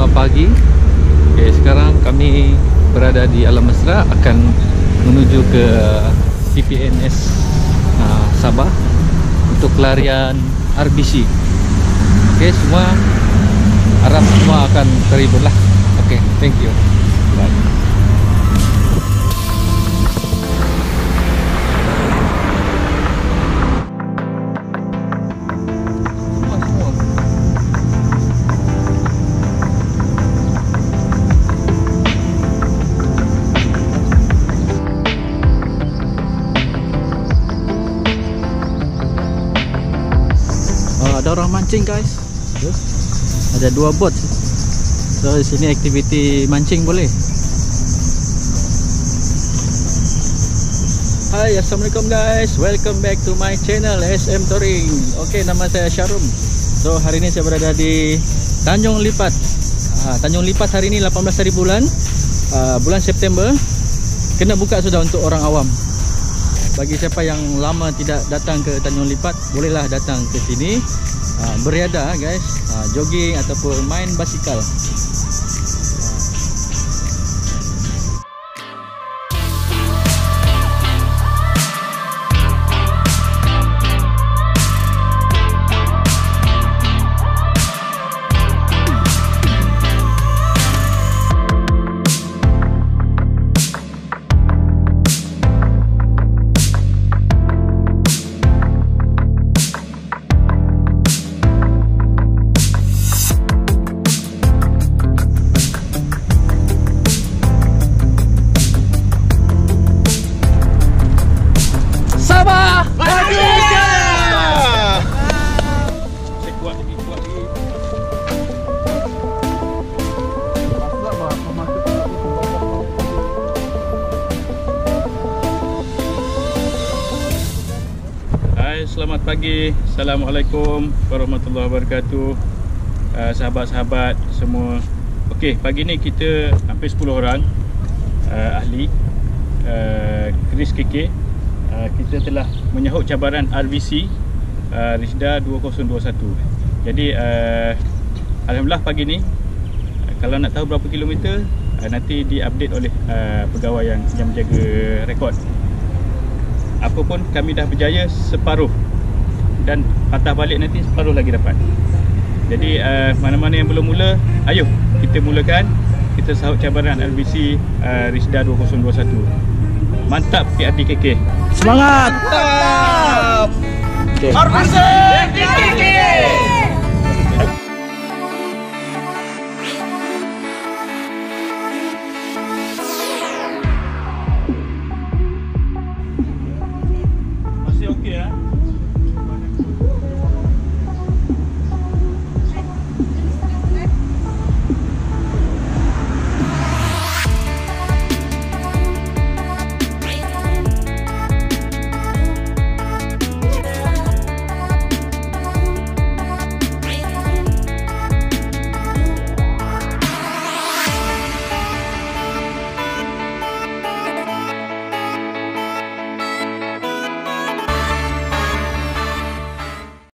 Selamat pagi. Okay, Sekarang kami berada di Alam Mesra Akan menuju ke CPNS uh, Sabah Untuk pelarian RBC Okay, semua Harap semua akan terhibur lah. Okay, thank you orang mancing guys. Ada dua bot. So di sini aktiviti mancing boleh. Hai Assalamualaikum guys. Welcome back to my channel SM Touring. Ok nama saya Syarum. So hari ini saya berada di Tanjung Lipat. Uh, Tanjung Lipat hari ini 18 hari bulan. Uh, bulan September. Kena buka sudah untuk orang awam bagi siapa yang lama tidak datang ke Tanjung Lipat bolehlah datang ke sini. Uh, beriada guys. Uh, jogging ataupun main basikal selamat pagi. Assalamualaikum warahmatullahi wabarakatuh. Uh, sahabat-sahabat semua. Okey, pagi ni kita hampir 10 orang uh, ahli uh, Chris KK. Uh, kita telah menyahut cabaran RVC uh, Risda 2021. Jadi uh, alhamdulillah pagi ni uh, kalau nak tahu berapa kilometer uh, nanti diupdate oleh uh, pegawai yang yang menjaga rekod apa pun kami dah berjaya separuh. Dan patah balik nanti separuh lagi dapat. Jadi uh, mana-mana yang belum mula ayo kita mulakan. Kita sahut cabaran LBC uh, Risda 2021 mantap PRD KK semangat! Mantap! Okay. RBC KK